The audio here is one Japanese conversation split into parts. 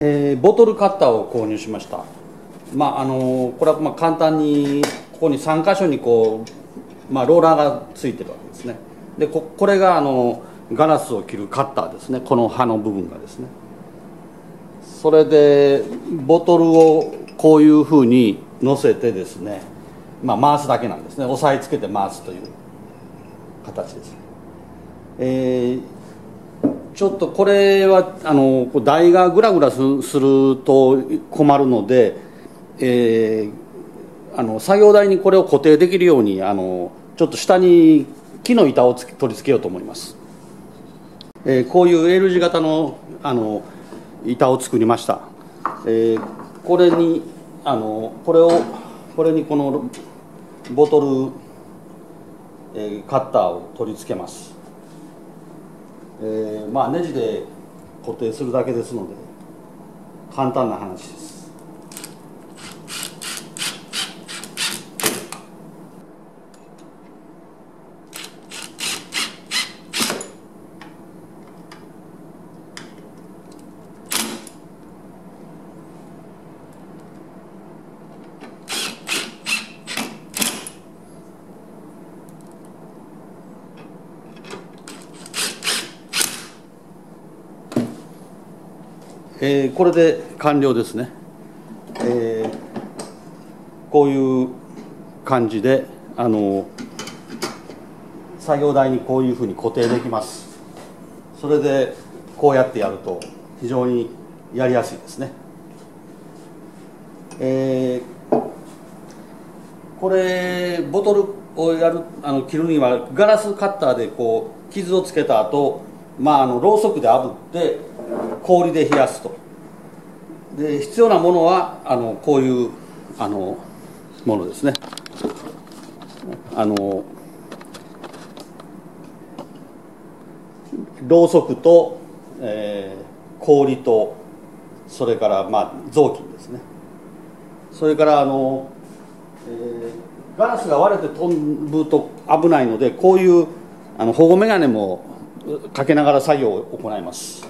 えーボトルカッターを購入しました。まああのこれはまあ簡単にここに3箇所にこう、まあ、ローラーがついてるわけですね。でここれがあのガラスを切るカッターですね。この刃の部分がですね。それでボトルをこういうふうに乗せてですね、まあ、回すだけなんですね。押さえつけて回すという形ですね。えーちょっとこれはあの台がグラグラすると困るので、えーあの作業台にこれを固定できるようにあのちょっと下に木の板をつ取り付けようと思います、えーこういう L 字型のあの板を作りました、えーこれにあのこれをこれにこのボトル、えーカッターを取り付けます。えーまあネジで固定するだけですので簡単な話です。えーこれで完了ですね、えーこういう感じであの作業台にこういうふうに固定できます。それでこうやってやると非常にやりやすいですね、えーこれボトルをやるあの切るにはガラスカッターでこう傷をつけた後、まああのろうそくで炙って氷で冷やすと。で必要なものはあのこういうあのものですね。あのろうそくと、えー氷とそれからまあ雑巾ですね。それからあの、えーガラスが割れて飛ぶと危ないのでこういうあの保護メガネもかけながら作業を行います。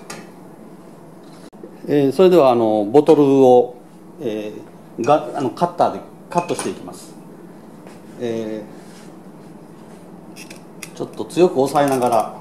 えーそれではあのボトルを、えーがあのカッターでカットしていきます、えーちょっと強く押さえながら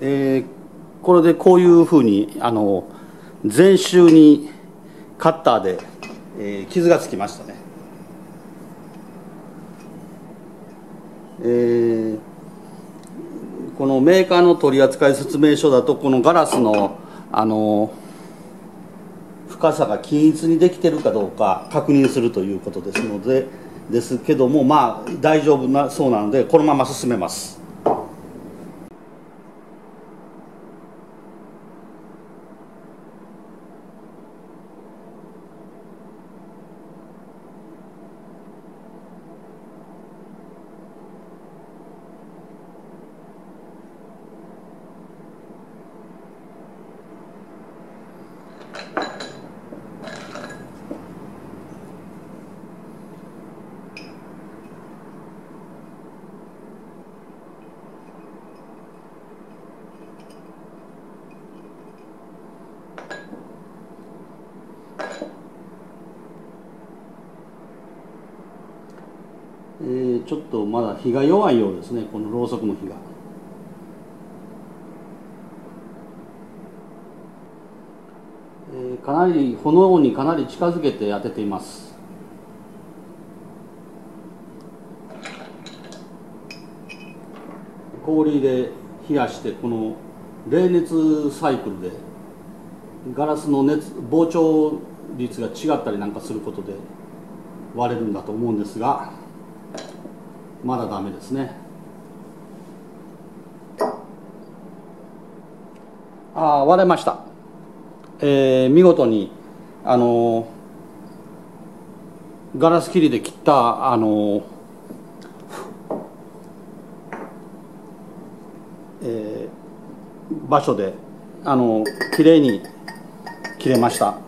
えーこれでこういうふうにあの全周にカッターで、えー傷がつきましたね、えーこのメーカーの取扱説明書だとこのガラスのあの深さが均一にできてるかどうか確認するということですのでですけどもまあ大丈夫なそうなのでこのまま進めます。ちょっとまだ火が弱いようですね。このろうそくの火が。えーかなり炎にかなり近づけて当てています。氷で冷やしてこの冷熱サイクルでガラスの熱膨張率が違ったりなんかすることで割れるんだと思うんですがまだダメですね。ああ割れました、えー見事にあのガラス切りで切ったあのえー、場所であの綺麗に切れました、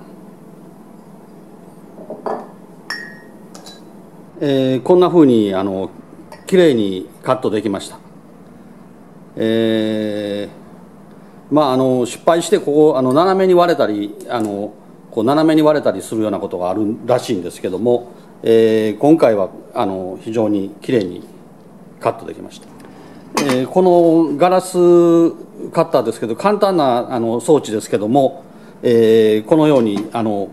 えー、こんなふうにあの綺麗にカットできました、えー、まああの失敗してここあの斜めに割れたりあのこう斜めに割れたりするようなことがあるらしいんですけども、えー、今回はあの非常に綺麗にカットできました、えー、このガラスカッターですけど簡単なあの装置ですけども、えー、このようにあの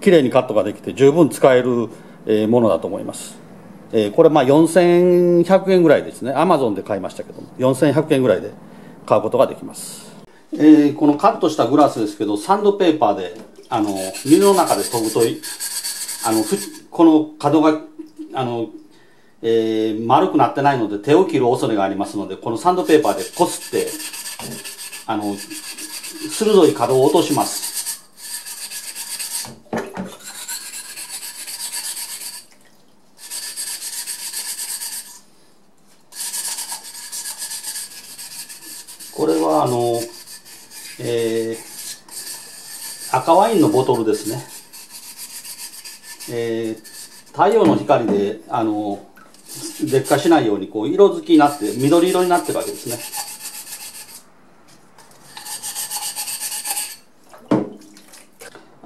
綺麗にカットができて十分使える、えものだと思います、えこれまあ4100円ぐらいですね。アマゾンで買いましたけども。4100円ぐらいで買うことができます、えー、このカットしたグラスですけどサンドペーパーであの水の中で研ぐとあのこの角があのえー、丸くなってないので手を切る恐れがありますのでこのサンドペーパーでこすってあの鋭い角を落とします。これはあの、えー、赤ワインのボトルですね、えー、太陽の光であの劣化しないようにこう色づきになって緑色になってるわけですね。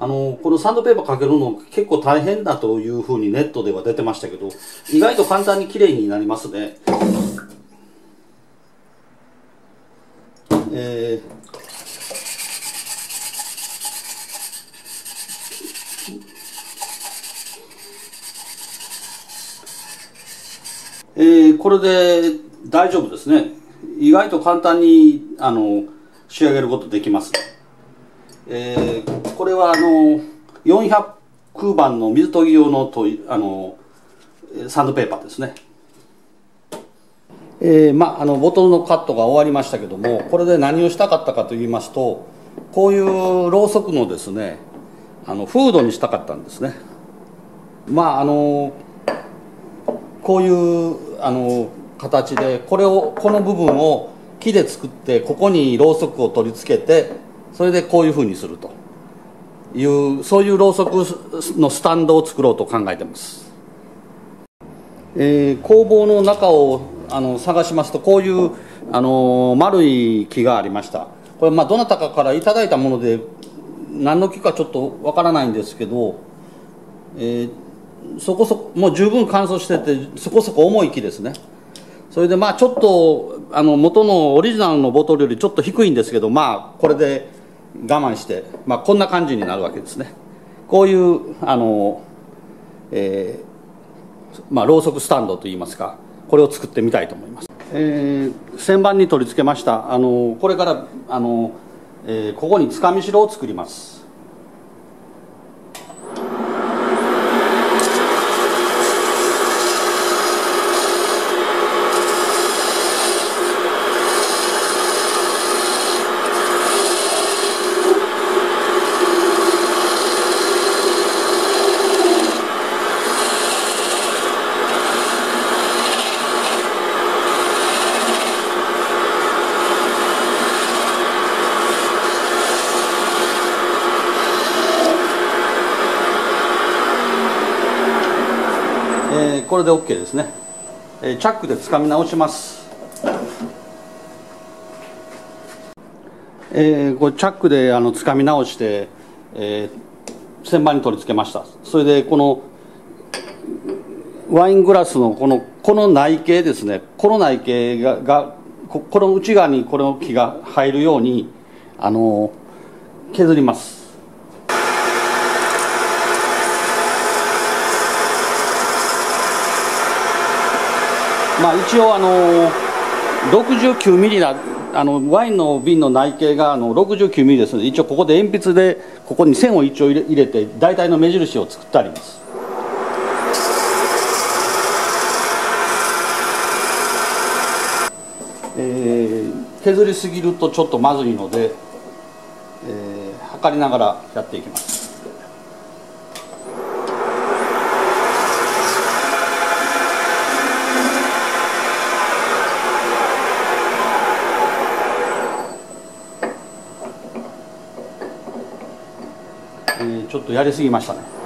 あのこのサンドペーパーかけるの結構大変だというふうにネットでは出てましたけど意外と簡単にきれいになりますねえーえー、これで大丈夫ですね。意外と簡単にあの仕上げることできます、えー、これはあの400番の水研ぎ用のとあのサンドペーパーですね。えー、まあ、あのボトルのカットが終わりましたけどもこれで何をしたかったかと言いますとこういうろうそくのですねあのフードにしたかったんですね。まああのこういうあの形でこれをこの部分を木で作ってここにろうそくを取り付けてそれでこういうふうにすると。いうそういうろうそくのスタンドを作ろうと考えてます、えー、工房の中をあの探しますとこういうあの丸い木がありました。これまあどなたかからいいたもので何の木かちょっとわからないんですけど、えーそこそこもう十分乾燥しててそこそこ重い木ですね。それでまあちょっとあの元のオリジナルのボトルよりちょっと低いんですけどまあこれで我慢して、まあ、こんな感じになるわけですね。こういうあの、えーまあ、ろうそくスタンドといいますかこれを作ってみたいと思います、えー、旋盤に取り付けました。あのこれからあの、えー、ここにつかみしろを作ります。これで OK ですね、えー、チャックでつかみ直します。えー、これチャックであのつかみ直して、えー、旋盤に取り付けました。それでこのワイングラスのこのこの内径ですね。この内径ががこの内側にこの木が入るようにあの削ります。まあ、一応あの69ミリなあのワインの瓶の内径があの69ミリですので一応ここで鉛筆でここに線を一応入れて大体の目印を作ってあります。えー、削りすぎるとちょっとまずいので、えー、測りながらやっていきます。ちょっとやりすぎましたね。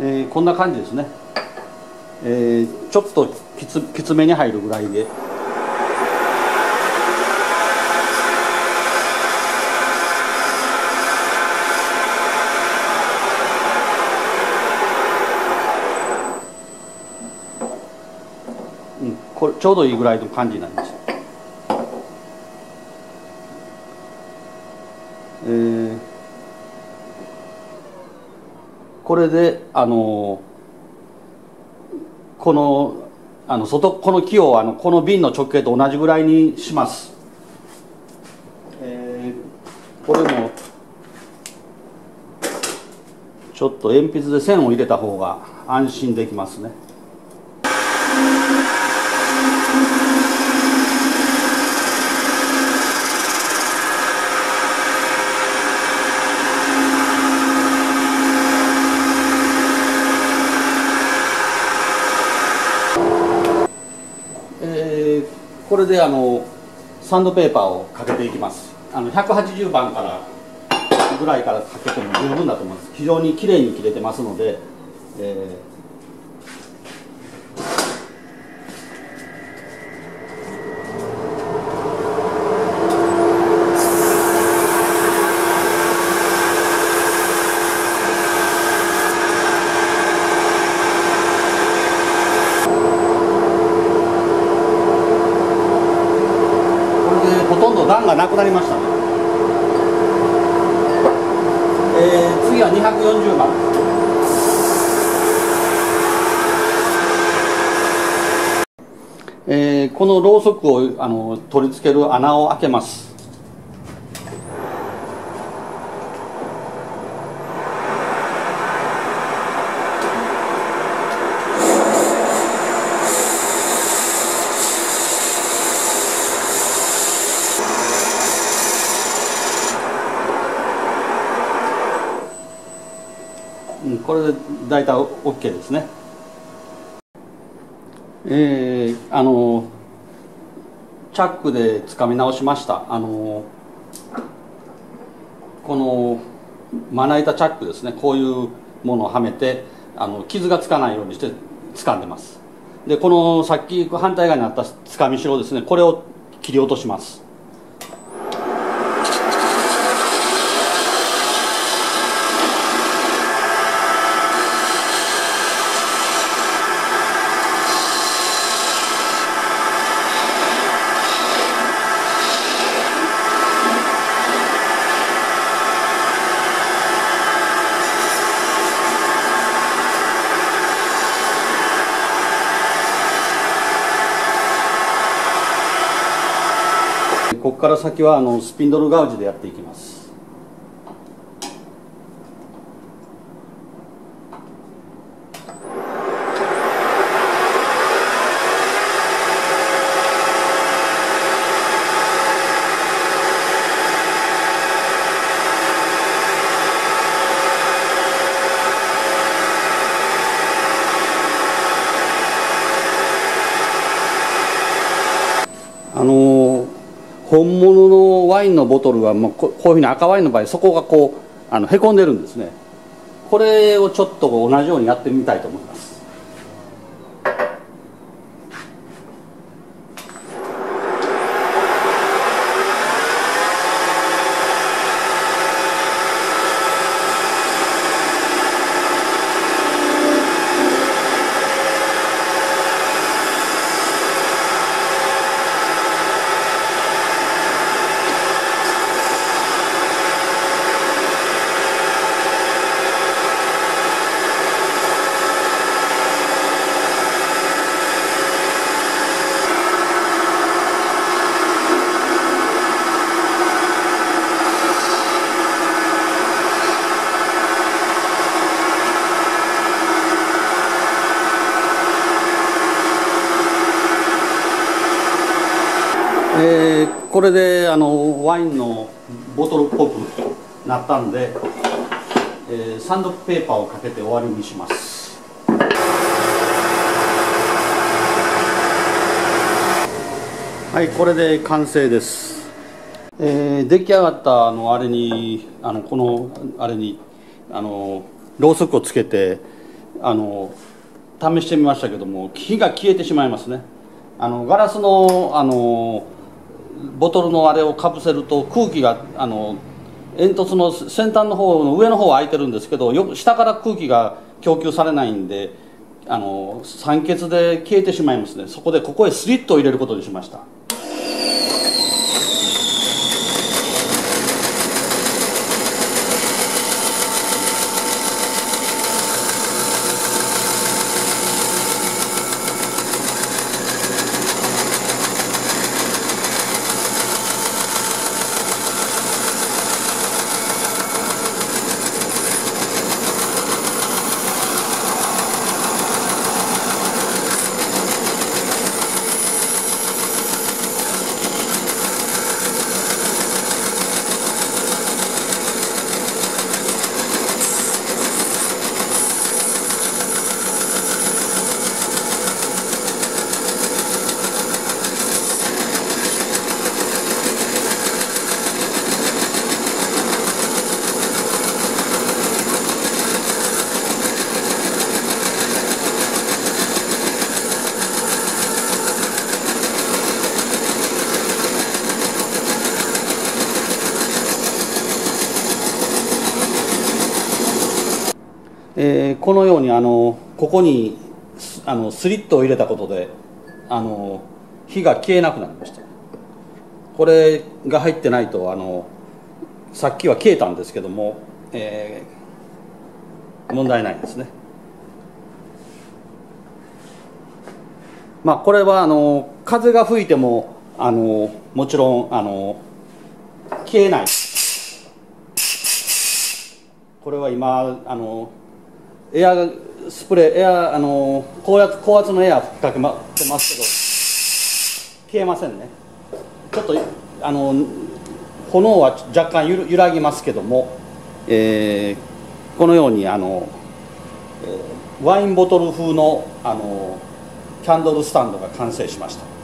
えー、こんな感じですね、えー、ちょっときつきつめに入るぐらいで。うんこれちょうどいいぐらいの感じなんです。これであのこのあの外この木をあのこの瓶の直径と同じぐらいにします、えーこれもちょっと鉛筆で線を入れた方が安心できますねえーこれであのサンドペーパーをかけていきます。あの180番からぐらいからかけても十分だと思います。非常にきれいに切れてますので、えーこれでほとんど段がなくなりましたね、えー次は240番。えーこのろうそくをあの取り付ける穴を開けます。うんこれで大体 OK ですね。えーあのチャックでつかみ直しました。あのこのまな板チャックですね。こういうものをはめてあの傷がつかないようにして掴んでます。でこのさっき反対側にあったつかみしろですね。これを切り落としますここから先はあのスピンドルガウジでやっていきますあの本物のワインのボトルはもうここういうふうに赤ワインの場合そこがこうあのへこんでるんですね。これをちょっと同じようにやってみたいと思います。これであのワインのボトルっぽくなったんで、えー、サンドペーパーをかけて終わりにします。はいこれで完成です、えー、出来上がったあのあれにあのこのあれにあのろうそくをつけてあの試してみましたけども火が消えてしまいますね。あのガラスのあのボトルのあれをかぶせると空気があの煙突の先端の方の上の方は空いてるんですけどよ下から空気が供給されないんであの酸欠で消えてしまいますね。そこでここへスリットを入れることにしましたえーこのようにあのここにスあのスリットを入れたことであの火が消えなくなりました。これが入ってないとあのさっきは消えたんですけども、えー問題ないですね。まあこれはあの風が吹いてもあのもちろんあの消えない。これは今あのエアスプレーエアあの高圧高圧のエア吹きかけまてますけど。消えませんね。ちょっとあの炎は若干ゆ揺らぎますけども、えーこのようにあの、えーワインボトル風のあのキャンドルスタンドが完成しました。